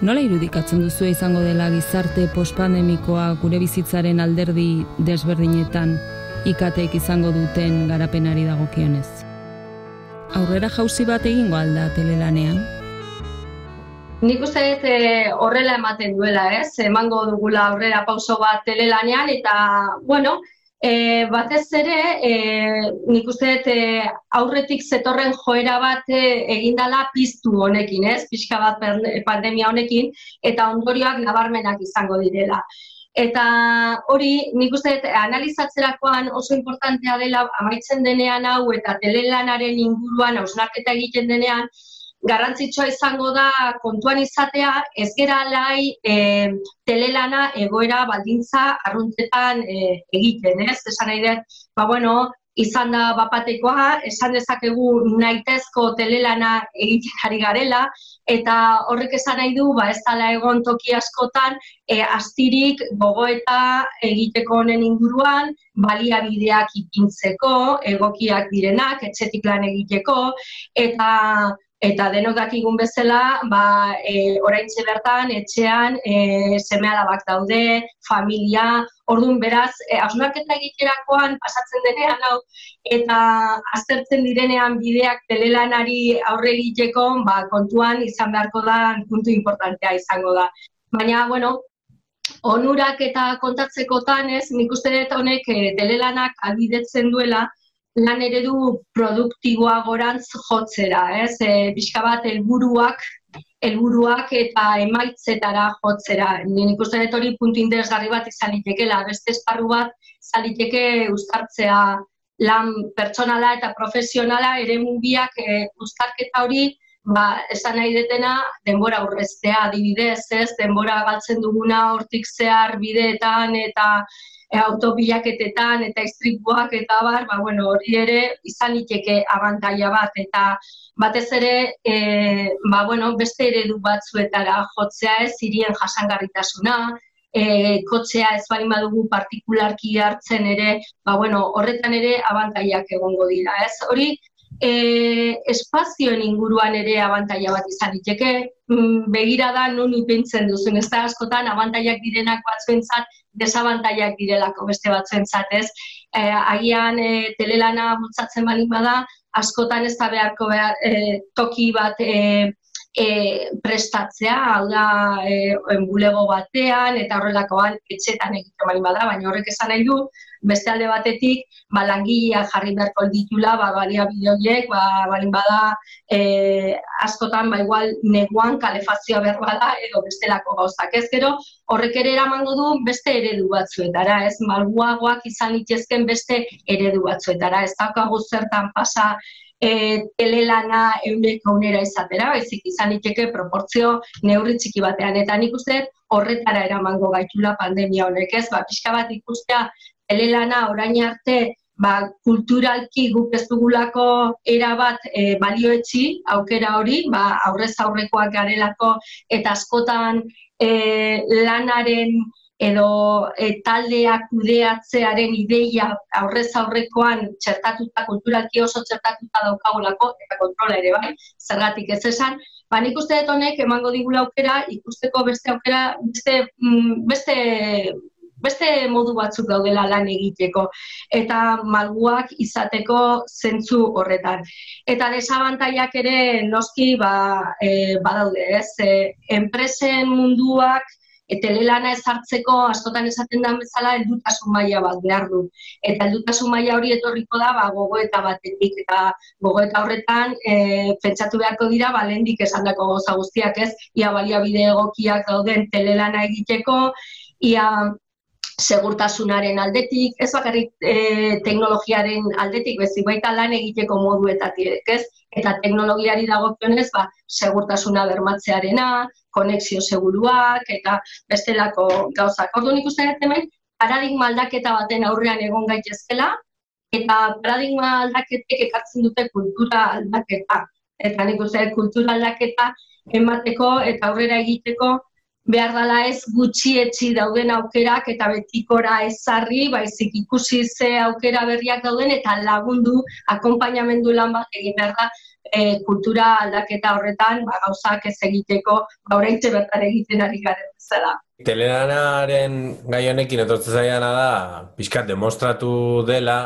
Nola irudikatzen duzu izango dela gizarte postpandemikoa gure bizitzaren alderdi desberdinetan ikateek izango duten garapenari dagokionez? Aurrera jauzi bat egingo alda telelanean? Nik uste dut eh, horrela ematen duela, ez? Emango dugula aurrera pauso bat telelanean eta, bueno, E, batez ere, e, nik uste dut e, aurretik zetorren joera bat e, egindala piztu honekin, ez? Pixka bat pandemia honekin, eta ondorioak nabarmenak izango direla. Eta hori, nik uste dut, analizatzerakoan oso importantea dela amaitzen denean hau eta telelanaren inguruan hausnarketa egiten denean, garrantzitsua izango da kontuan izatea, ez gera lai e, telelana egoera baldintza arruntzetan e, egiten, ez? Esan nahi dut, ba bueno, izan da bapatekoa, esan dezakegu naitezko telelana egiten ari garela, eta horrek esan nahi du, ba ez dala egon toki askotan, e, astirik gogoeta egiteko honen inguruan, baliabideak ipintzeko, egokiak direnak, etxetik lan egiteko, eta Eta denok dakigun bezala, ba, e, oraintxe bertan, etxean, e, seme alabak daude, familia, orduan beraz, e, hausnarketa egiterakoan pasatzen denean hau, eta aztertzen direnean bideak telelanari aurre egiteko, ba, kontuan izan beharko da, puntu importantea izango da. Baina, bueno, onurak eta kontatzekotan ez, nik uste dut honek e, telelanak albidetzen duela, lan eredu produktiboa gorantz jotzera, ez? E, Bizka bat helburuak helburuak eta emaitzetara jotzera. Nien ikusten dut hori puntu interesgarri bat izan litekela, beste esparru bat izan liteke uztartzea lan pertsonala eta profesionala ere mugiak e, uztarketa hori ba, esan nahi detena denbora urreztea adibidez, ez? Denbora galtzen duguna hortik zehar bideetan eta autobilaketetan eta istripuak eta bar, ba, bueno, hori ere izan liteke abantaia bat eta batez ere e, ba, bueno, beste eredu batzuetara jotzea ez, irien jasangarritasuna, e, kotxea ez bali badugu partikularki hartzen ere, ba, bueno, horretan ere abantaiak egongo dira. Ez? Hori e, espazioen inguruan ere abantaia bat izan diteke, mm, begira da nun ipintzen duzun, ez da askotan abantaiak direnak batzuentzat desabantaiak direlako beste batzuentzat, ez? E, agian e, telelana bultzatzen balin bada, askotan ez da beharko behar, e, toki bat e, e, prestatzea, hau da, e, bulego batean, eta horrelakoan etxetan egiten bali bada, baina horrek esan nahi du, beste alde batetik, ba, langilea jarri beharko ditula, ba, balia bideoiek, ba, balin bada, e, askotan, ba, igual, neguan kalefazioa behar bada, edo bestelako gauzak ez gero, horrek ere eramango du beste eredu batzuetara, ez, malguagoak izan itezken beste eredu batzuetara, ez daukagu zertan pasa, e, telelana euneko unera izatera, baizik izan iteke proportzio neurri txiki batean. Eta nik uste horretara eramango gaitula pandemia honek, ez? Ba, pixka bat ikustea telelana orain arte ba, kulturalki guk ez dugulako erabat e, balioetxi, aukera hori, ba, aurrez aurrekoak garelako eta askotan e, lanaren edo e, taldeak kudeatzearen ideia aurrez aurrekoan txertatuta, kulturalki oso txertatuta daukagulako, eta kontrola ere bai, zergatik ez esan, ba nik uste dut honek emango digula aukera, ikusteko beste aukera, beste, mm, beste, beste modu batzuk daudela lan egiteko eta malguak izateko zentzu horretan. Eta desabantaiak ere noski ba, e, badaude, ez? E, enpresen munduak telelana ezartzeko askotan esaten den bezala heldutasun maila bat behar du. Eta heldutasun maila hori etorriko da ba, gogoeta batetik eta gogoeta horretan e, pentsatu beharko dira ba, lehendik esandako goza guztiak ez, ia baliabide egokiak dauden telelana egiteko, ia segurtasunaren aldetik, ez bakarrik e, teknologiaren aldetik, bezik baita lan egiteko moduetatik, ez? Eta teknologiari dagokionez, ba, segurtasuna bermatzearena, konexio seguruak, eta bestelako gauzak. Orduan ikusten dut hemen, paradigma aldaketa baten aurrean egon gaitezkela, eta paradigma aldaketek ekartzen dute kultura aldaketa. Eta nik uste kultura aldaketa emateko eta aurrera egiteko behar dala ez gutxietxi dauden aukerak eta betikora ezarri, baizik ikusi ze aukera berriak dauden eta lagundu akonpainamendu lan bat egin behar da e, kultura aldaketa horretan ba, gauzak ez egiteko gauraitze bertan egiten ari garen bezala. Telelanaren gai honekin etortzen zaiana da, pixkat demostratu dela,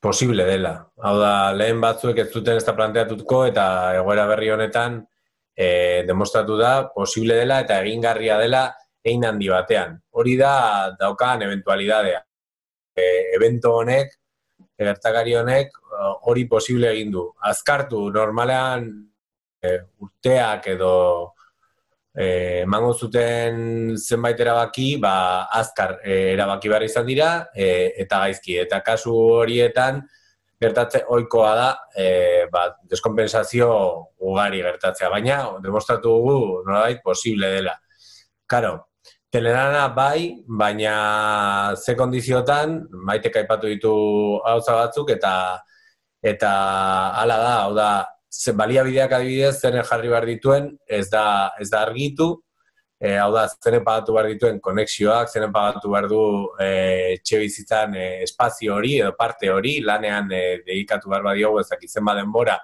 posible dela. Hau da, lehen batzuek ez zuten ez da planteatutuko eta egoera berri honetan e, demostratu da posible dela eta egingarria dela egin handi batean. Hori da daukan eventualidadea. E, evento honek, gertakari honek, hori posible egin du. Azkartu, normalean e, urteak edo emango zuten zenbait erabaki, ba, azkar e, erabaki behar izan dira, e, eta gaizki. Eta kasu horietan, gertatze ohikoa da, e, ba, deskompensazio ugari gertatzea, baina demostratu dugu nolabait posible dela. Karo, telerana bai, baina ze kondiziotan, maite kaipatu ditu hauza batzuk, eta eta hala da, hau da, ze baliabideak adibidez, zen jarri behar dituen, ez da, ez da argitu, e, hau da, zenen pagatu behar dituen konexioak, zenen pagatu behar du e, etxe bizitzan e, espazio hori edo parte hori, lanean e, dedikatu behar badiogu ezak izen baden bora,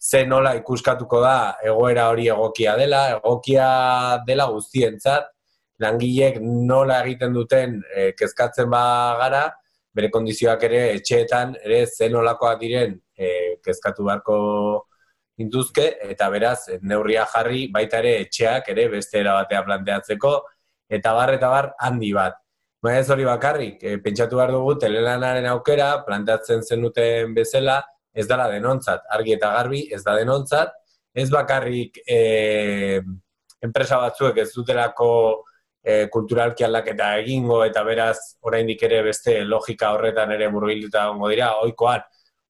ze nola ikuskatuko da egoera hori egokia dela, egokia dela guztientzat, langilek nola egiten duten e, kezkatzen ba gara, bere kondizioak ere etxeetan ere zen nolakoak diren e, kezkatu beharko intuzke, eta beraz, neurria jarri baita ere etxeak ere beste erabatea planteatzeko, eta bar eta bar handi bat. Baina ez hori bakarrik, e, pentsatu behar dugu telelanaren aukera, planteatzen zenuten bezala, ez dala denontzat, argi eta garbi, ez da denontzat, ez bakarrik e, enpresa batzuek ez dutelako e, kulturalki aldaketa egingo, eta beraz, oraindik ere beste logika horretan ere murgilduta gongo dira, oikoan,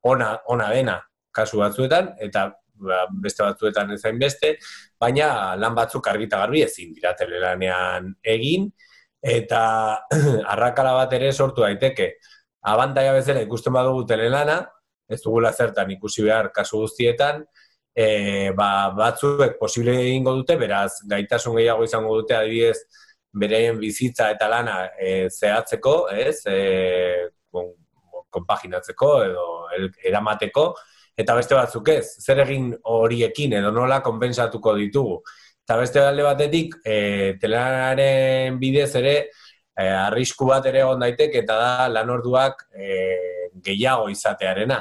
ona, ona dena, kasu batzuetan, eta ba, beste batzuetan ezain beste, baina lan batzuk argita garbi ezin dira telelanean egin, eta arrakala bat ere sortu daiteke. Abantaia bezala ikusten badugu telelana, ez dugula zertan ikusi behar kasu guztietan, e, ba, batzuek posible egingo dute, beraz, gaitasun gehiago izango dute, adibidez, bereien bizitza eta lana e, zehatzeko, ez, e, konpaginatzeko edo eramateko, eta beste batzuk ez, zer egin horiekin edo nola konpensatuko ditugu. Eta beste alde batetik, e, telanaren bidez ere, e, arrisku bat ere egon daiteke eta da lan orduak e, gehiago izatearena.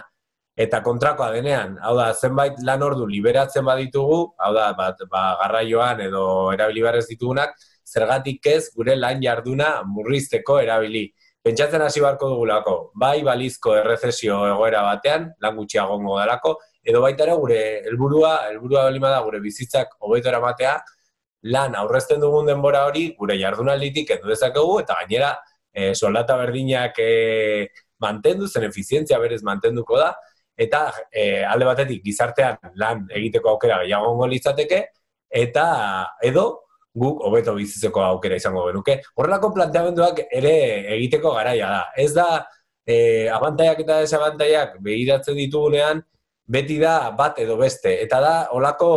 Eta kontrakoa denean, hau da, zenbait lan ordu liberatzen baditugu, hau da, bat, ba, garraioan edo erabili barrez ditugunak, zergatik ez gure lan jarduna murrizteko erabili pentsatzen hasi barko dugulako, bai balizko errezesio egoera batean, lan gutxiagongo dalako, edo baita ere gure helburua, helburua balima da gure bizitzak hobeto eramatea, lan aurrezten dugun denbora hori gure jardunalditik edo dezakegu eta gainera e, soldata berdinak e, mantendu, zen efizientzia berez mantenduko da, eta e, alde batetik gizartean lan egiteko aukera gehiago litzateke, eta edo guk hobeto bizitzeko aukera izango genuke. Horrelako planteamenduak ere egiteko garaia da. Ez da e, abantaiak eta desabantaiak behiratzen ditugunean, beti da bat edo beste. Eta da, olako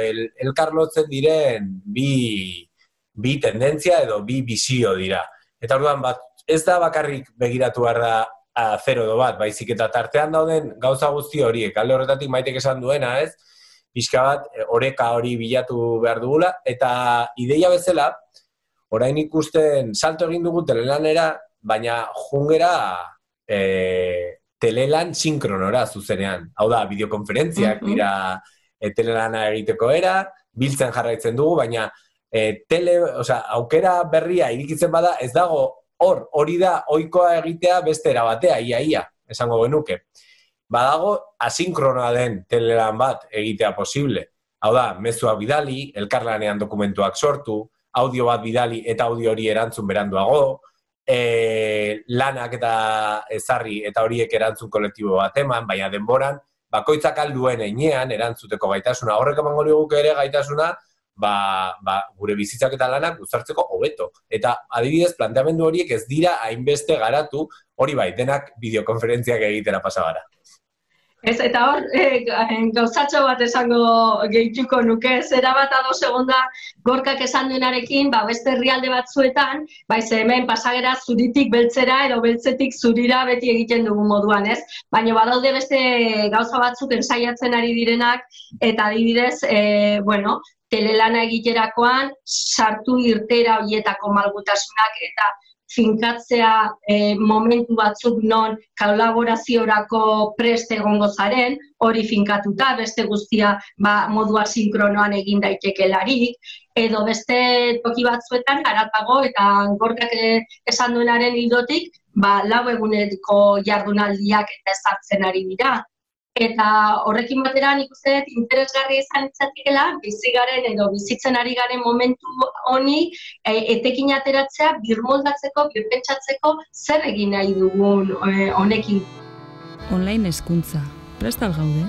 el, elkarlotzen diren bi, bi tendentzia edo bi bizio dira. Eta orduan bat, ez da bakarrik begiratu behar da a, zero edo bat, baizik eta tartean dauden gauza guzti horiek, alde horretatik maitek esan duena, ez? Pixka bat, e, oreka hori bilatu behar dugula, eta ideia bezala, orain ikusten salto egin dugu telelanera, baina jungera e, telelan sinkronora zuzenean. Hau da, bideokonferentziak mm -hmm. dira e, telelana egiteko era, biltzen jarraitzen dugu, baina e, tele, oza, aukera berria irikitzen bada, ez dago hor, hori da ohikoa egitea beste erabatea, ia, ia, esango genuke badago asinkronoa den telelan bat egitea posible. Hau da, mezua bidali, elkarlanean dokumentuak sortu, audio bat bidali eta audio hori erantzun beranduago, e, lanak eta ezarri eta horiek erantzun kolektibo bat eman, baina denboran, bakoitzak alduen einean erantzuteko gaitasuna, horrek emango guk ere gaitasuna, ba, ba, gure bizitzak eta lanak guztartzeko hobeto. Eta adibidez, planteamendu horiek ez dira hainbeste garatu, hori bai, denak bideokonferentziak egitera pasa gara. Ez, eta hor, e, gauzatxo bat esango gehituko nuke, zera bat ado segonda gorkak esan duenarekin, ba, beste herrialde batzuetan, ba, ez hemen pasagera zuritik beltzera, edo beltzetik zurira beti egiten dugu moduan, ez? Baina badaude beste gauza batzuk ensaiatzen ari direnak, eta adibidez, e, bueno, telelana egiterakoan, sartu irtera hoietako malgutasunak, eta finkatzea e, momentu batzuk non kolaboraziorako preste egongo zaren, hori finkatuta, beste guztia ba, modua sinkronoan egin daitekelarik, edo beste toki batzuetan aratago eta gorkak esan duenaren hildotik, ba, lau eguneko jardunaldiak eta ezartzen ari dira. Eta horrekin batera nik uste dut interesgarri izan itzatikela, bizi garen edo bizitzen ari garen momentu honi e, etekin ateratzea, birmoldatzeko, birpentsatzeko zer egin nahi dugun e, honekin. Online eskuntza, prestal gaude?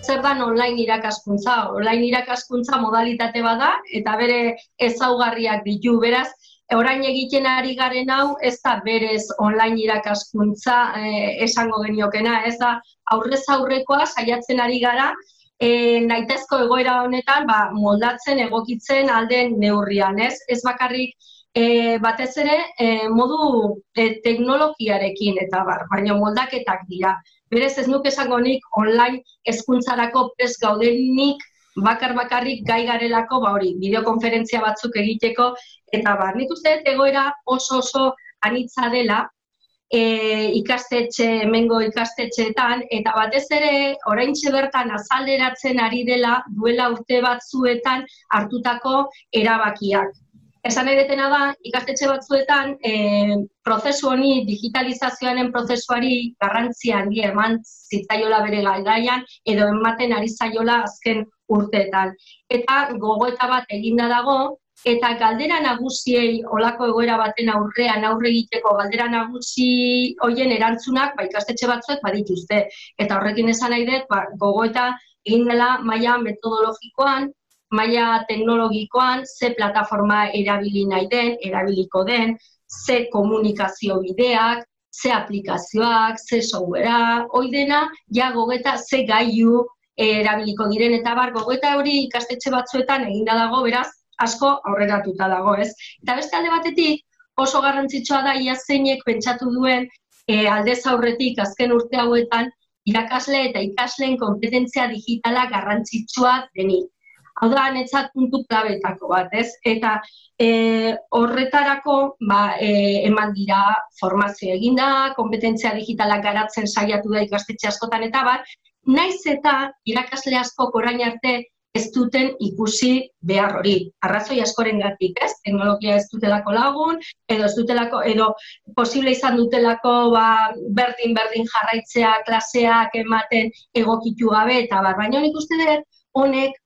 Zer da online irakaskuntza? Online irakaskuntza modalitate bada eta bere ezaugarriak ditu, beraz, orain egiten ari garen hau, ez da berez online irakaskuntza eh, esango geniokena, ez da aurrez aurrekoa saiatzen ari gara, eh, naitezko egoera honetan ba, moldatzen egokitzen alden neurrian, ez? Ez bakarrik eh, batez ere eh, modu eh, teknologiarekin eta bar, baina moldaketak dira. Berez ez nuke esango nik online hezkuntzarako pres gaudenik bakar bakarrik gai garelako, ba hori, bideokonferentzia batzuk egiteko, eta ba, nik uste egoera oso oso anitza dela, e, ikastetxe, mengo ikastetxeetan, eta batez ere, orain bertan azalderatzen ari dela, duela urte batzuetan hartutako erabakiak. Esan edetena da, ikastetxe batzuetan, e, prozesu honi, digitalizazioaren prozesuari garrantzia handi eman zitzaiola bere galdaian, edo ematen ari zaiola azken urteetan. Eta gogoeta bat eginda dago, eta galdera nagusiei olako egoera baten aurrean aurre egiteko galdera nagusi hoien erantzunak ba, ikastetxe batzuek badituzte. Eta horrekin esan nahi dut, ba, gogoeta egin dela maila metodologikoan, maila teknologikoan ze plataforma erabili nahi den, erabiliko den, ze komunikazio bideak, ze aplikazioak, ze softwarea, hoi dena, ja gogeta ze gaiu erabiliko diren eta bar gogeta hori ikastetxe batzuetan eginda dago, beraz, asko aurreratuta dago, ez? Eta beste alde batetik, oso garrantzitsua da ia zeinek pentsatu duen e, aldez aurretik azken urte hauetan irakasle eta ikasleen kompetentzia digitala garrantzitsua denik. Hau da, netzat puntu klabetako bat, ez? Eta e, horretarako, ba, e, eman dira formazio eginda, kompetentzia digitalak garatzen saiatu da ikastetxe askotan eta bat, naiz eta irakasle asko orain arte ez duten ikusi behar hori. Arrazoi askoren gatik, ez? Teknologia ez dutelako lagun, edo ez dutelako, edo posible izan dutelako ba, berdin, berdin jarraitzea, klaseak ematen egokitu gabe, eta bar, baina honik uste dut, honek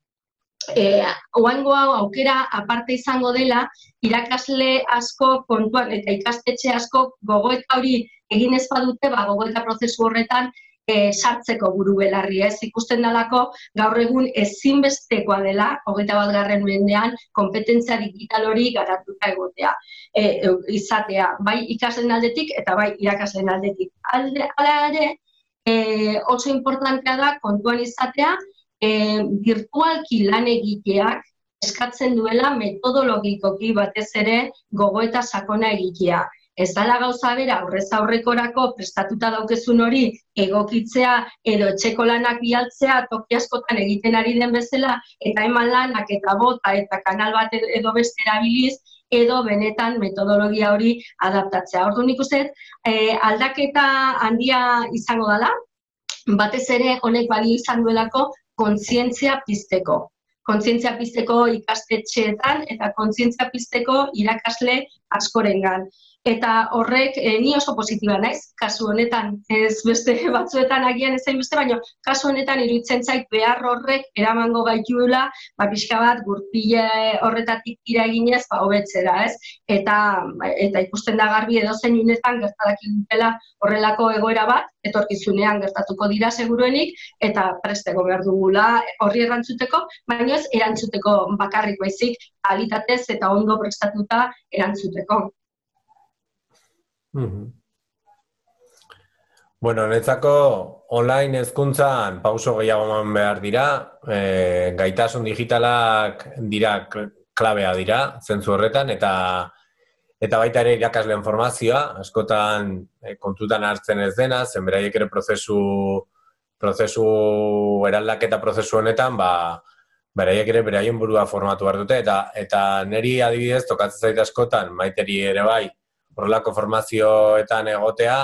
eh oango hau aukera aparte izango dela irakasle asko kontuan eta ikastetxe asko gogoeta hori egin ez badute ba gogoeta prozesu horretan e, sartzeko buru belarri ez ikusten dalako gaur egun ezinbestekoa dela 21. garren mendean kompetentzia digital hori garatuta egotea e, izatea bai ikasleen aldetik eta bai irakasleen aldetik alde ala ere e, oso importantea da kontuan izatea e, virtualki lan egiteak eskatzen duela metodologikoki batez ere gogoeta sakona egitea. Ez dala gauza bera aurrez aurrekorako prestatuta daukezun hori egokitzea edo etxeko lanak bialtzea toki askotan egiten ari den bezala eta eman lanak eta bota eta kanal bat edo beste erabiliz edo benetan metodologia hori adaptatzea. Ordu nik uste, eh, aldaketa handia izango dela, batez ere honek balio izan duelako kontzientzia pizteko. Kontzientzia pizteko ikastetxeetan eta kontzientzia pizteko irakasle askorengan eta horrek e, ni oso positiba naiz. Kasu honetan ez beste batzuetan agian ezain beste baino kasu honetan iruditzen zait behar horrek eramango gaituela ba pixka bat gurpile horretatik tira eginez ba hobetzera ez? Eta eta ikusten da garbi edo zein unetan gertadaki dutela horrelako egoera bat etorkizunean gertatuko dira seguruenik eta prestego behar dugula horri erantzuteko baino ez erantzuteko bakarrik baizik alitatez eta ondo prestatuta erantzuteko Bueno, netzako online ezkuntzan pauso gehiago eman behar dira, e, gaitasun digitalak dira klabea dira, zentzu horretan, eta eta baita ere irakasleen formazioa, askotan e, kontutan hartzen ez dena, zenberaiek ere prozesu, prozesu eraldaketa prozesu honetan, ba, beraiek ere beraien burua formatu behar dute, eta, eta neri adibidez, tokatzen zaite askotan, maiteri ere bai, horrelako formazioetan egotea,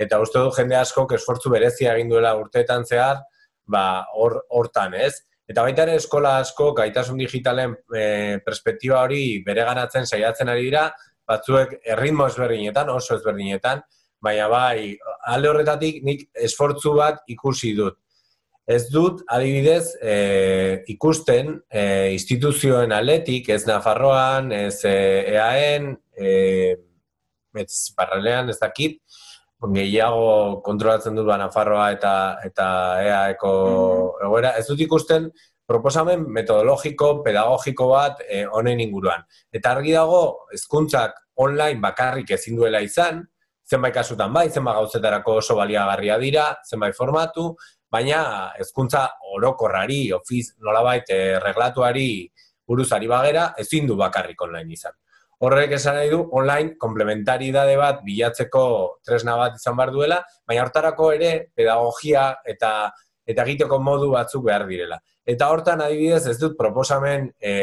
eta uste du jende asko esfortzu berezia egin duela urteetan zehar, ba, hortan, ez? Eta baita ere eskola asko gaitasun digitalen e, perspektiba hori bere ganatzen saiatzen ari dira, batzuek erritmo ezberdinetan, oso ezberdinetan, baina bai, alde horretatik nik esfortzu bat ikusi dut. Ez dut, adibidez, e, ikusten e, instituzioen aletik, ez Nafarroan, ez e, EAN, e, ez parralean, ez dakit, gehiago kontrolatzen dut Nafarroa eta eta EAeko mm. egoera. Ez dut ikusten proposamen metodologiko, pedagogiko bat eh, honen inguruan. Eta argi dago, hezkuntzak online bakarrik ezin duela izan, zenbait kasutan bai, zenbait gauzetarako oso baliagarria dira, zenbait formatu, baina hezkuntza orokorrari, ofiz, nolabait, eh, reglatuari buruzari bagera, ezin du bakarrik online izan. Horrek esan nahi du, online, komplementaridade bat bilatzeko tresna bat izan behar duela, baina hortarako ere pedagogia eta eta egiteko modu batzuk behar direla. Eta hortan adibidez ez dut proposamen e,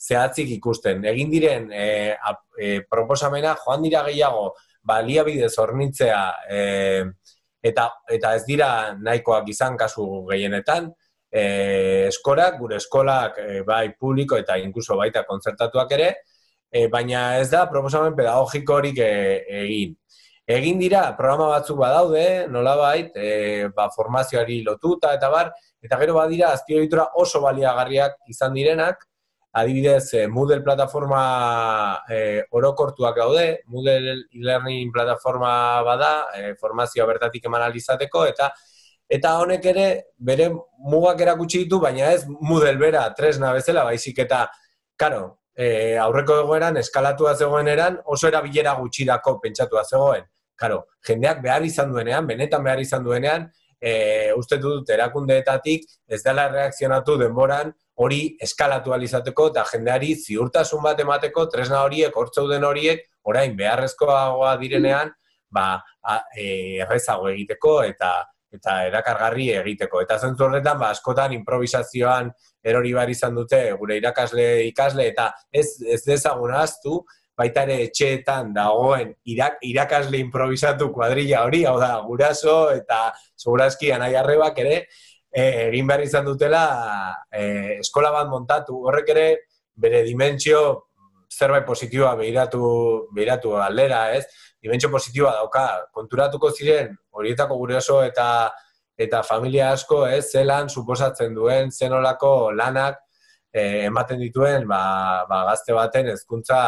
zehatzik ikusten. Egin diren e, e, proposamena joan dira gehiago baliabide zornitzea e, eta, eta ez dira nahikoak izan kasu gehienetan, e, eskolak, gure eskolak e, bai publiko eta inkluso baita kontzertatuak ere, e, baina ez da proposamen pedagogikorik e, egin. Egin dira, programa batzuk badaude, nolabait, e, ba, formazioari lotuta eta bar, eta gero badira azpiogitura oso baliagarriak izan direnak, adibidez, Moodle plataforma e, orokortuak daude, Moodle e-learning plataforma bada, e, formazioa bertatik eman alizateko, eta eta honek ere bere mugak erakutsi ditu, baina ez Moodle bera tresna bezala, baizik eta, karo, e, aurreko egoeran eskalatua zegoen eran oso erabilera gutxirako pentsatua zegoen. Karo, jendeak behar izan duenean, benetan behar izan duenean, e, uste dut erakundeetatik ez dela reakzionatu denboran hori eskalatu alizateko eta jendeari ziurtasun bat emateko tresna horiek, hortzeuden horiek, orain beharrezkoagoa direnean, ba, a, e, errezago egiteko eta eta erakargarri egiteko. Eta zentzu horretan, ba, askotan improvisazioan erori bar izan dute gure irakasle ikasle eta ez ez dezagun ahaztu baita ere etxeetan dagoen irak, irakasle improvisatu kuadrilla hori, hau da, guraso eta segurazki anai arrebak ere e, egin behar izan dutela e, eskola bat montatu. Horrek ere bere dimentsio zerbait positiboa behiratu, behiratu aldera, ez? Dimentsio positiboa dauka, konturatuko ziren horietako guraso eta eta familia asko, ez, zelan suposatzen duen, zenolako lanak eh, ematen dituen ba, ba, gazte baten hezkuntza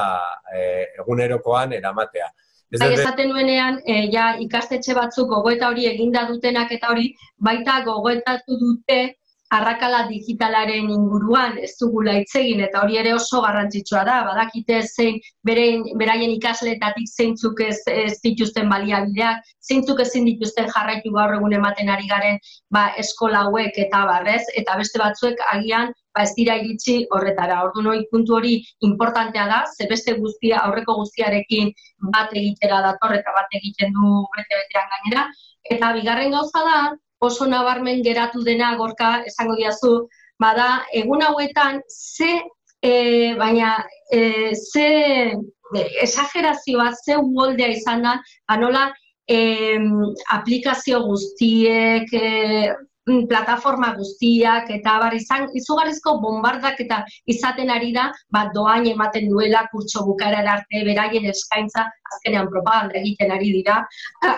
eh, egunerokoan eramatea. Ez bai, esaten nuenean, eh, ja, ikastetxe batzuk gogoeta hori eginda dutenak eta hori, baita gogoetatu dute arrakala digitalaren inguruan ez dugula itzegin eta hori ere oso garrantzitsua da, badakite zein beren, beraien ikasleetatik zeintzuk ez, ez dituzten baliabideak, zeintzuk ezin dituzten jarraitu gaur egun ematen ari garen ba, eskola hauek eta barrez, eta beste batzuek agian ba, ez dira iritsi horretara. Ordu noi puntu hori importantea da, ze beste guztia, aurreko guztiarekin bat egitera dator eta bat egiten du bete betean gainera. Eta bigarren gauza da, oso nabarmen geratu dena gorka esango diazu, bada egun hauetan ze e, baina e, ze esagerazioa ze uoldea izan da, anola e, aplikazio guztiek, e, plataforma guztiak eta bar izan izugarrizko bombardak eta izaten ari da bat doain ematen duela kurtso bukara arte beraien eskaintza azkenean propaganda egiten ari dira.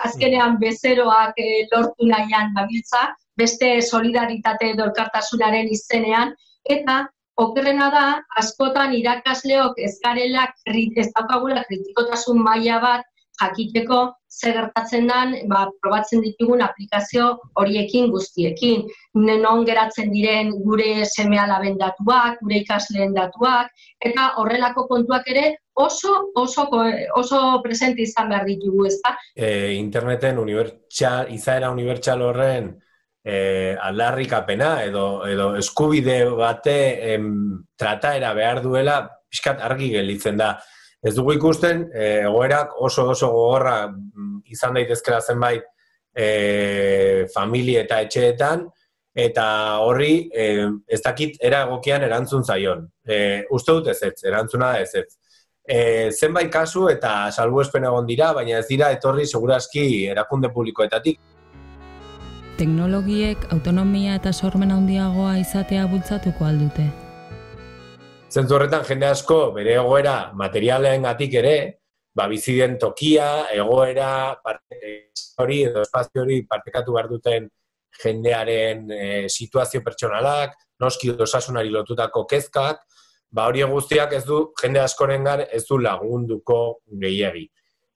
Azkenean bezeroak e, lortu nahian babiltza beste solidaritate edo elkartasunaren izenean. Eta okerrena da askotan irakasleok ez garela ez daukagula kritikotasun maila bat jakiteko ze gertatzen dan, ba, probatzen ditugun aplikazio horiekin guztiekin. Non geratzen diren gure seme alaben datuak, gure ikasleen datuak, eta horrelako kontuak ere oso, oso, oso presente izan behar ditugu, ez da? E, interneten unibertsal, izaera unibertsal horren e, aldarrikapena edo, edo eskubide bate em, trataera behar duela, pixkat argi gelitzen da. Ez dugu ikusten, eh, egoerak oso oso gogorra mm, izan daitezkela zenbait e, familie eta etxeetan, eta horri e, ez dakit era egokian erantzun zaion. E, uste dut ez ez, erantzuna ez ez. E, zenbait kasu eta salbu egon dira, baina ez dira etorri seguraski erakunde publikoetatik. Teknologiek autonomia eta sormen handiagoa izatea bultzatuko aldute. Zentzu horretan jende asko bere egoera materialen gatik ere, ba, bizi tokia, egoera, parte, hori edo espazio hori partekatu behar duten jendearen e, situazio pertsonalak, noski osasunari lotutako kezkak, ba hori guztiak ez du jende askorengan ez du lagunduko gehiegi.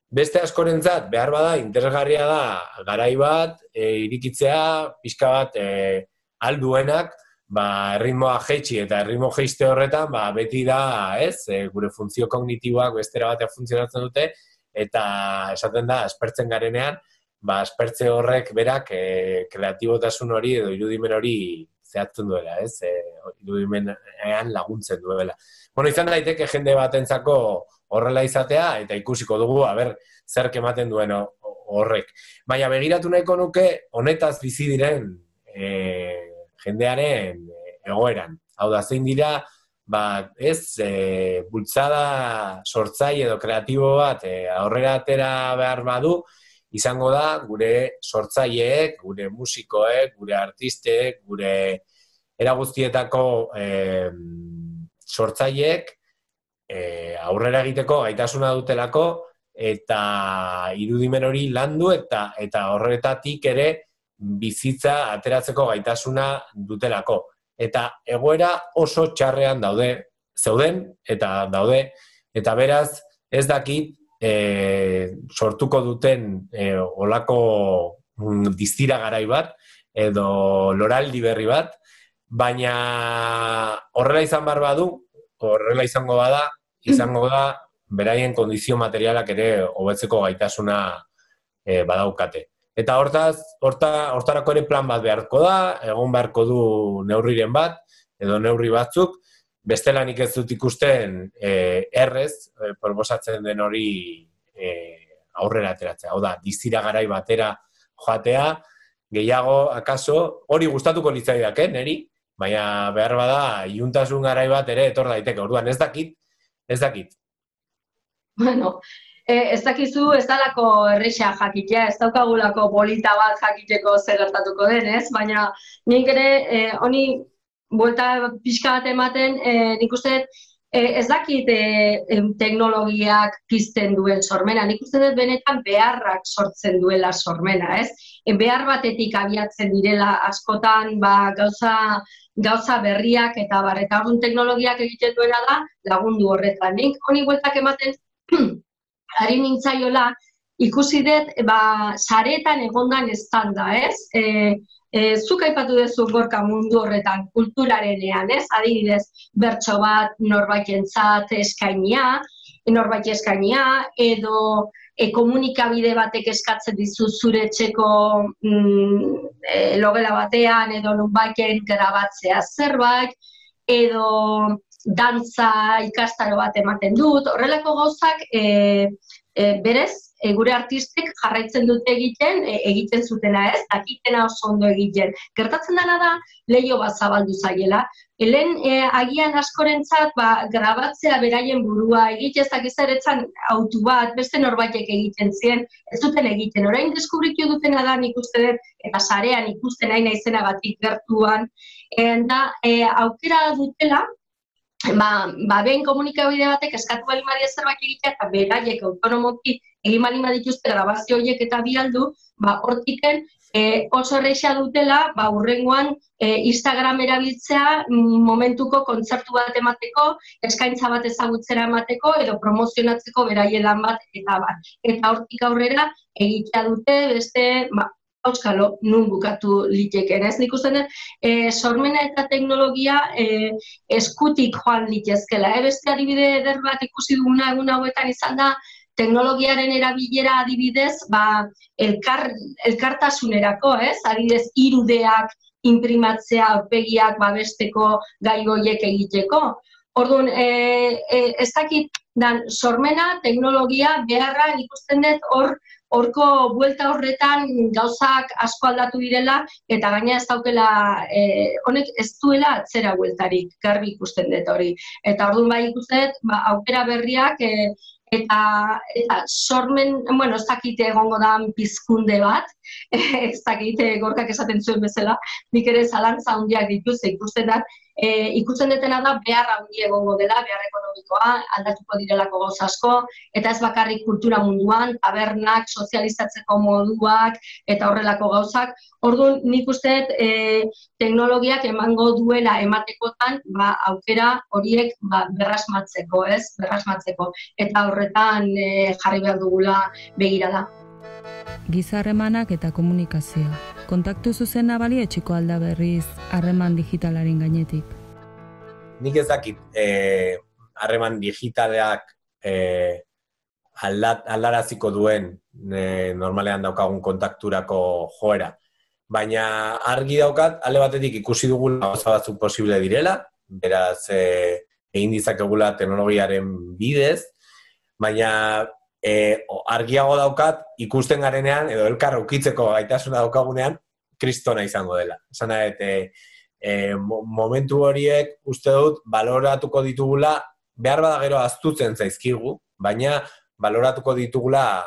Beste askorentzat behar bada interesgarria da garai bat e, irikitzea pixka bat e, alduenak ba, erritmoa jeitsi eta erritmo jeiste horretan, ba, beti da, ez, e, gure funtzio kognitiboak bestera batean funtzionatzen dute, eta esaten da, espertzen garenean, ba, espertze horrek berak e, kreatibotasun hori edo irudimen hori zehatzen duela, ez, e, irudimenean laguntzen duela. Bueno, izan daiteke jende batentzako horrela izatea, eta ikusiko dugu, haber, zer ematen duen horrek. Baina begiratu nahiko nuke, honetaz bizi diren, e, jendearen eh, egoeran. Hau da, zein dira, ba, ez, e, bultzada sortzai edo kreatibo bat e, aurrera atera behar badu, izango da gure sortzaileek, gure musikoek, gure artisteek, gure eraguztietako e, sortzaileek e, aurrera egiteko gaitasuna dutelako eta irudimen hori landu eta eta horretatik ere bizitza ateratzeko gaitasuna dutelako. Eta egoera oso txarrean daude, zeuden, eta daude, eta beraz, ez dakit e, sortuko duten e, olako mm, diztira garai bat, edo loraldi berri bat, baina horrela izan bar badu, horrela izango bada, izango da, beraien kondizio materialak ere hobetzeko gaitasuna e, badaukate. Eta hortaz, horta, hortarako ere plan bat beharko da, egon beharko du neurriren bat, edo neurri batzuk, bestela nik ez dut ikusten e, errez, e, proposatzen den hori e, aurrera ateratzea. Hau da, dizira garai batera joatea, gehiago, akaso, hori gustatuko litzaidak, eh, neri? Baina behar bada, iuntasun garai bat ere etor daiteke. Orduan, ez dakit, ez dakit. Bueno, e, ez dakizu ez dalako erresa jakitea, ez daukagulako bolita bat jakiteko zer gertatuko den, ez? Baina nik ere e, honi buelta pixka bat ematen, e, nik uste e, ez dakit e, teknologiak pizten duen sormena, nik uste dut benetan beharrak sortzen duela sormena, ez? E, behar batetik abiatzen direla askotan ba, gauza, gauza berriak eta bar, eta teknologiak egiten duena da lagundu horretan. Nik honi bueltak ematen ari nintzaiola, ikusi dut, ba, saretan egondan estanda, ez? E, e, zuk aipatu duzu gorka mundu horretan, kulturarenean, ez? Adibidez, bertso bat norbaikentzat eskainia, norbait eskainia, edo e, komunikabide batek eskatzen dizu zure txeko mm, e, logela batean, edo nunbaiken grabatzea zerbait, edo dantza ikastaro bat ematen dut, horrelako gauzak e, e, berez, e, gure artistek jarraitzen dute egiten, e, egiten zutena ez, dakitena oso ondo egiten. Gertatzen dela da, leio bat zabaldu zaiela. Helen, e, agian askorentzat, ba, grabatzea beraien burua, egitezak izaretzan autu bat, beste norbaitek egiten zien, ez duten egiten. Orain deskubritu dutena da nik uste dut, eta sarean ikusten nahi naizenagatik gertuan, eta e, aukera dutela, ba, ba ben komunikabide batek eskatu bali madia zerbait egitea eta beraiek autonomoki egin bali dituzte grabazio horiek eta bialdu, ba hortiken e, oso erreixa dutela, ba, urrengoan e, Instagram erabiltzea mm, momentuko kontzertu bat emateko, eskaintza bat ezagutzera emateko, edo promozionatzeko beraielan bat eta bat. Eta hortik aurrera egitea dute beste ba, Euskalo, nun bukatu liteken, ez nik uste e, sormena eta teknologia e, eskutik joan litezkela. E, beste adibide eder bat ikusi duguna egun hauetan izan da, teknologiaren erabilera adibidez, ba, elkar, elkartasunerako, ez? Adibidez, irudeak imprimatzea, aurpegiak babesteko gai goiek egiteko. Orduan, e, e, ez dakit, dan, sormena, teknologia, beharra, ikusten dut, hor, horko buelta horretan gauzak asko aldatu direla eta gaina ez daukela e, honek ez duela atzera bueltarik garbi ikusten dut hori. Eta orduan bai ikusten ba, aukera berriak e, eta, eta sormen, bueno, ez dakite egongo da pizkunde bat, ez dakite gorkak esaten zuen bezala, nik ere zalantza handiak dituz, ikusten dut, e, ikusten detena da behar handi egongo dela, behar ekonomikoa, aldatuko direlako gauz asko, eta ez bakarrik kultura munduan, tabernak, sozializatzeko moduak, eta horrelako gauzak. Orduan, nik uste e, teknologiak emango duela ematekotan, ba, aukera horiek ba, berrasmatzeko, ez? Berrasmatzeko. Eta horretan e, jarri behar dugula begirada. Gizarremanak eta komunikazioa kontaktu zuzena bali etxiko alda berriz harreman digitalaren gainetik? Nik ez dakit eh, harreman digitaleak eh, aldaraziko duen eh, normalean daukagun kontakturako joera. Baina argi daukat, alde batetik ikusi dugu gauza batzuk posible direla, beraz eh, egin dizakegula teknologiaren bidez, baina e, argiago daukat ikusten garenean edo elkar ukitzeko gaitasuna daukagunean kristona izango dela. Esan e, e, momentu horiek uste dut baloratuko ditugula behar bada gero astutzen zaizkigu, baina baloratuko ditugula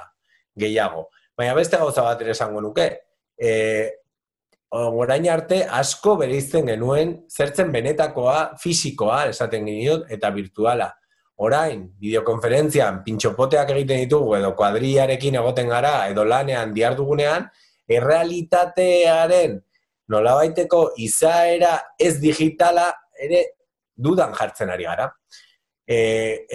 gehiago. Baina beste gauza bat ere esango nuke. E, orain arte asko bereizten genuen zertzen benetakoa, fisikoa esaten ginen eta virtuala orain, bideokonferentzian, pintxopoteak egiten ditugu, edo kuadriarekin egoten gara, edo lanean diardugunean, errealitatearen nolabaiteko izaera ez digitala ere dudan jartzen ari gara. E,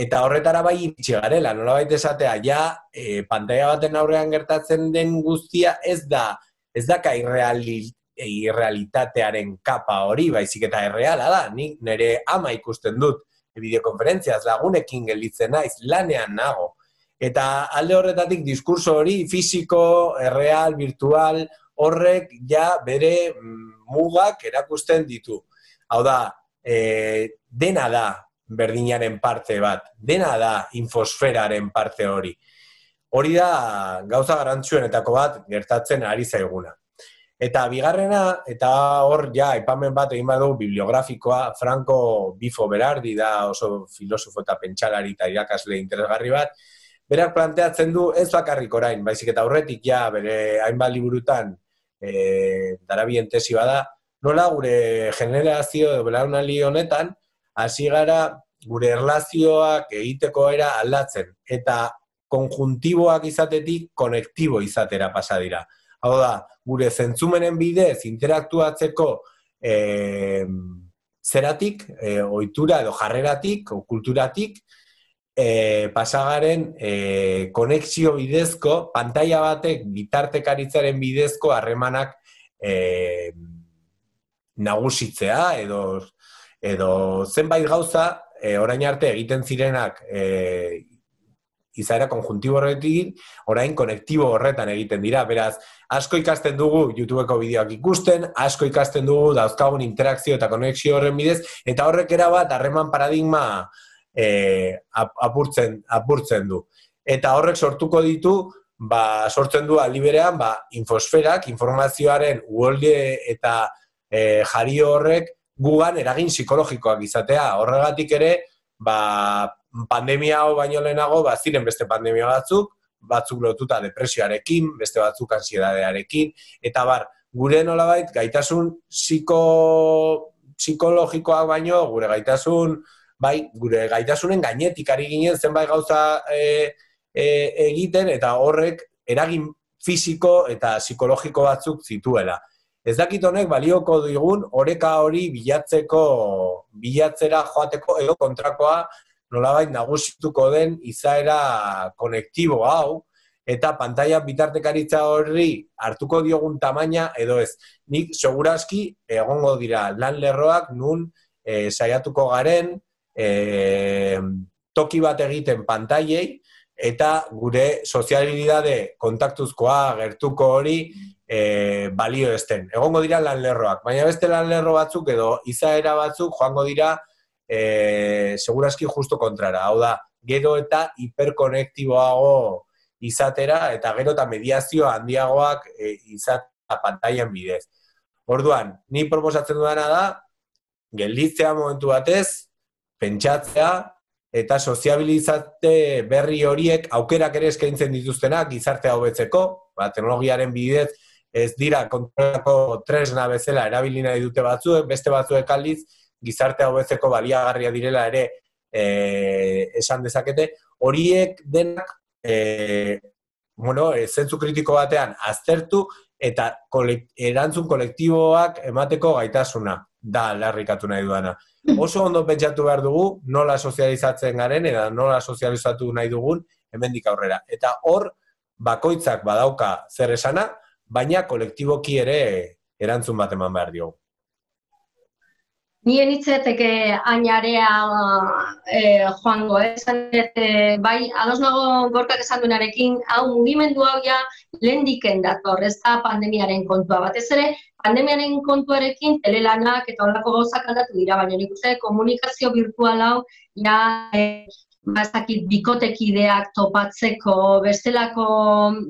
eta horretara bai iritsi garela, nolabait esatea, ja, e, pantalla baten aurrean gertatzen den guztia ez da, ez da ka irrealitatearen kapa hori, baizik eta erreala da, ni nire ama ikusten dut, bideokonferentziaz lagunekin gelditzen naiz, lanean nago. Eta alde horretatik diskurso hori, fisiko, erreal, virtual, horrek ja bere mm, mugak erakusten ditu. Hau da, e, dena da berdinaren parte bat, dena da infosferaren parte hori. Hori da gauza garantzuenetako bat gertatzen ari zaiguna. Eta bigarrena, eta hor ja, ipamen bat egin badu bibliografikoa, Franco Bifo Berardi da oso filosofo eta pentsalari eta irakasle interesgarri bat, berak planteatzen du ez bakarrik orain, baizik eta horretik ja, bere hainbat liburutan e, darabien tesi bada, nola gure generazio edo belaunali honetan, hasi gara gure erlazioak egiteko era aldatzen, eta konjuntiboak izatetik konektibo izatera pasa dira. Hau da, gure zentzumenen bidez interaktuatzeko e, zeratik, e, ohitura edo jarreratik, o kulturatik, e, pasagaren e, konexio bidezko, pantalla batek bitartekaritzaren bidezko harremanak e, nagusitzea edo, edo zenbait gauza e, orain arte egiten zirenak e, izaera konjuntibo horretik, orain konektibo horretan egiten dira. Beraz, asko ikasten dugu YouTubeko bideoak ikusten, asko ikasten dugu dauzkagun interakzio eta konexio horren bidez, eta horrek era bat harreman paradigma e, apurtzen, apurtzen du. Eta horrek sortuko ditu, ba, sortzen du aliberean, ba, infosferak, informazioaren uolde eta e, jari horrek gugan eragin psikologikoak izatea. Horregatik ere, ba, pandemia hau baino lehenago, ba, ziren beste pandemia batzuk, batzuk lotuta depresioarekin, beste batzuk ansiedadearekin, eta bar, gure nolabait, gaitasun psiko, psikologikoak baino, gure gaitasun, bai, gure gaitasunen gainetik ari ginen zenbait gauza e, e, egiten, eta horrek eragin fisiko eta psikologiko batzuk zituela. Ez dakit honek balioko digun oreka hori bilatzeko bilatzera joateko edo kontrakoa nolabait nagusituko den izaera konektibo hau eta pantalla bitartekaritza horri hartuko diogun tamaina edo ez. Nik segurazki egongo dira lan lerroak nun e, saiatuko garen e, toki bat egiten pantailei eta gure sozialidade kontaktuzkoa gertuko hori e, balio esten. Egongo dira lan lerroak, baina beste lan lerro batzuk edo izaera batzuk joango dira e, seguraski justo kontrara. Hau da, gero eta hiperkonektiboago izatera eta gero eta mediazio handiagoak e, izata pantailan bidez. Orduan, ni proposatzen dudana da, gelditzea momentu batez, pentsatzea, eta soziabilizate berri horiek aukerak ere eskaintzen dituztenak gizartea hobetzeko, ba, teknologiaren bidez ez dira kontrako tresna bezala erabili nahi dute batzuek, beste batzuek aldiz, gizarte hau baliagarria direla ere e, esan dezakete, horiek denak e, bueno, e, zentzu kritiko batean aztertu eta kolek, erantzun kolektiboak emateko gaitasuna da larrikatu nahi duana. Oso ondo pentsatu behar dugu nola sozializatzen garen eta nola sozializatu nahi dugun hemendik aurrera. Eta hor, bakoitzak badauka zer esana, baina kolektiboki ere erantzun bat eman behar diogu. Nien hitzeteke ainarea e, joango, eh? esan e, bai, ados nago gorkak esan duenarekin, hau mugimendu hau ja lehendiken dator, ez da pandemiaren kontua. Batez ere, pandemiaren kontuarekin telelanak eta horrako gauzak aldatu dira, baina nik uste komunikazio virtual hau ja e, bazakit bikotekideak topatzeko, bestelako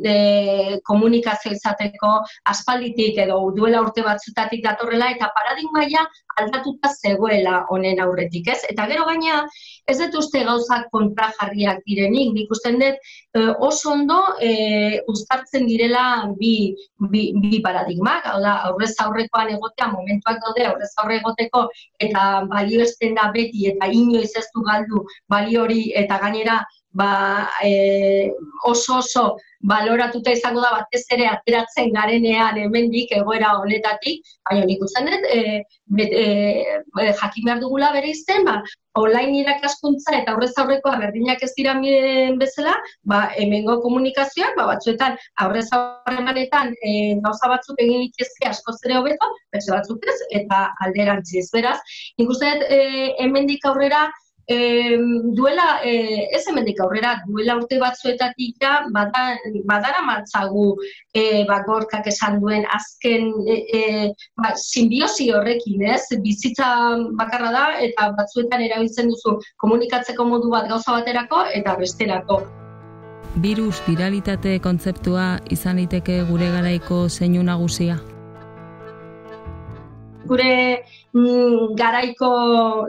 e, komunikazio izateko, aspalditik edo duela urte batzutatik datorrela, eta paradigmaia aldatuta zegoela honen aurretik, ez? Eta gero gaina, ez dut uste gauzak kontra jarriak direnik, nik uste dut e, oso ondo e, uztartzen direla bi, bi, bi paradigmak, hau da, aurrez aurrekoan egotea, momentuak daude, aurrez aurre egoteko, eta balio da beti, eta inoiz ez du galdu balio hori eta gainera ba, e, oso oso baloratuta izango da batez ere ateratzen garenean hemendik egoera honetatik, baina nik utzen dut, e, e, e, jakin behar dugula bere izten, ba, online irakaskuntza eta aurrez aurrekoa berdinak ez dira bezala, ba, hemengo komunikazioak, ba, batzuetan aurrez aurremanetan e, gauza batzuk egin itezke asko zere hobeto, beste batzuk ez, eta alderantziz. Beraz, nik uste dut, e, hemendik aurrera, e, duela, e, ez emendik aurrera, duela urte batzuetatik ja, badara matzagu e, bagorkak esan duen azken e, e, ba, simbiosi horrekin, ez? Bizitza bakarra da eta batzuetan erabiltzen duzu komunikatzeko modu bat gauza baterako eta besterako. Virus viralitate kontzeptua izan liteke gure garaiko zeinu nagusia gure mm, garaiko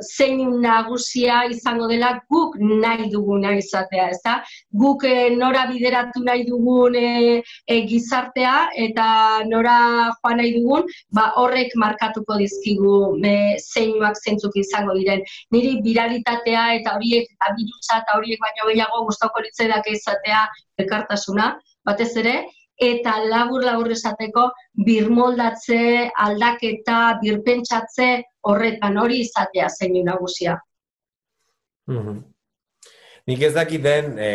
zein nagusia izango dela guk nahi duguna izatea, ez da? Guk e, nora bideratu nahi dugun e, gizartea eta nora joan nahi dugun, ba horrek markatuko dizkigu e, zeinuak zeintzuk izango diren. Niri viralitatea eta horiek eta birusa eta horiek baino gehiago gustoko litzaidak izatea elkartasuna, batez ere, eta labur labur esateko birmoldatze, aldaketa, birpentsatze horretan hori izatea zein nagusia. Mm Nik ez dakit den e,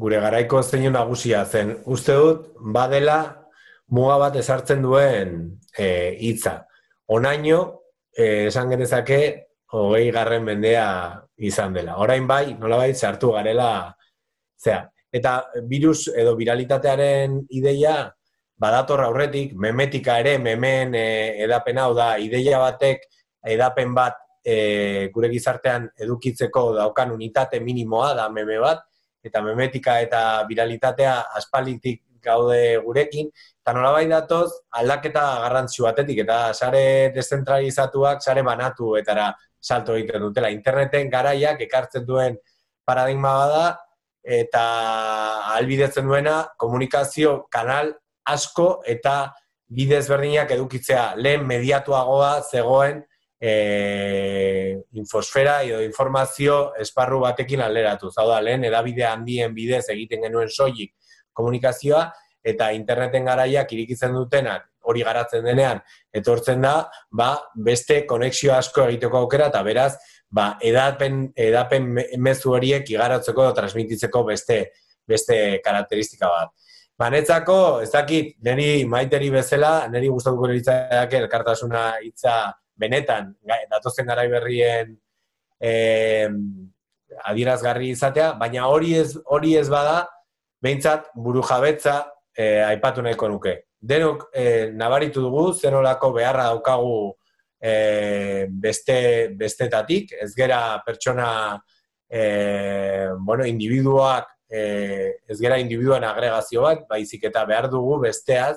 gure garaiko zein nagusia zen. Uste dut, badela muga bat esartzen duen e, hitza. Onaino, e, esan genezake, hogei garren mendea izan dela. Orain bai, nola bai, sartu garela, zera, eta virus edo viralitatearen ideia badator aurretik, memetika ere, memen e, edapen hau da, ideia batek edapen bat e, gure gizartean edukitzeko daukan unitate minimoa da meme bat, eta memetika eta viralitatea aspalitik gaude gurekin, eta nola datoz aldaketa garrantzio batetik, eta sare dezentralizatuak, sare banatu etara salto egiten dutela. Interneten garaiak ekartzen duen paradigma bada, eta albidetzen duena komunikazio kanal asko eta bidez berdinak edukitzea lehen mediatuagoa zegoen e, infosfera edo informazio esparru batekin alderatu. Zau da, lehen edabide handien bidez egiten genuen soilik komunikazioa eta interneten garaiak irikitzen dutenak hori garatzen denean etortzen da, ba, beste konexio asko egiteko aukera eta beraz, ba, edapen, edapen mezu horiek igaratzeko eta transmititzeko beste, beste karakteristika bat. Banetzako, ez dakit, niri maiteri bezala, niri gustatuko litzaiak elkartasuna hitza benetan, datozen garai berrien eh, adierazgarri izatea, baina hori ez, hori ez bada, behintzat buru jabetza eh, aipatu nahiko nuke. Denok eh, nabaritu dugu, zenolako beharra daukagu e, beste, bestetatik, ez gera pertsona, e, bueno, individuak, e, ez gera individuan agregazio bat, baizik eta behar dugu besteaz,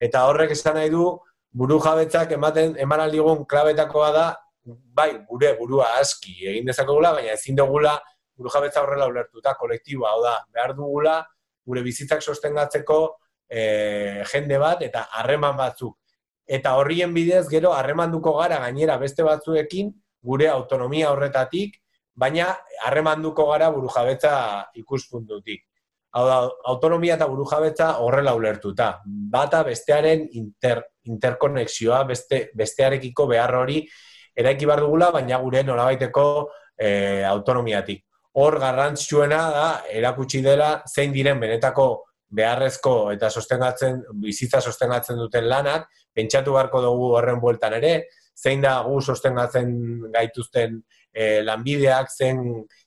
eta horrek esan nahi du, buru jabetzak ematen, eman aldigun klabetakoa da, bai, gure burua aski egin dezakegula, baina ezin dugula buru jabetza horrela ulertuta, kolektiboa, hau da, behar dugula, gure bizitzak sostengatzeko e, jende bat, eta harreman batzuk eta horrien bidez gero harremanduko gara gainera beste batzuekin gure autonomia horretatik, baina harremanduko gara burujabetza ikuspuntutik. Hau da, autonomia eta burujabetza horrela ulertuta. Bata bestearen inter, interkonexioa, beste, bestearekiko behar hori eraiki bar dugula, baina gure nolabaiteko e, autonomiatik. Hor garrantzitsuena da, erakutsi dela, zein diren benetako beharrezko eta sostengatzen, bizitza sostengatzen duten lanak, pentsatu beharko dugu horren bueltan ere, zein da gu sostengatzen gaituzten e, lanbideak, zein,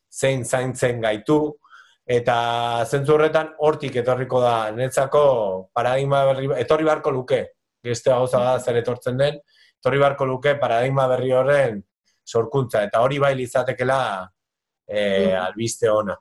zein zaintzen gaitu, eta zentzu horretan hortik etorriko da netzako paradigma berri, etorri beharko luke, beste gauza da zer etortzen den, etorri beharko luke paradigma berri horren sorkuntza, eta hori bai lizatekela e, albiste ona.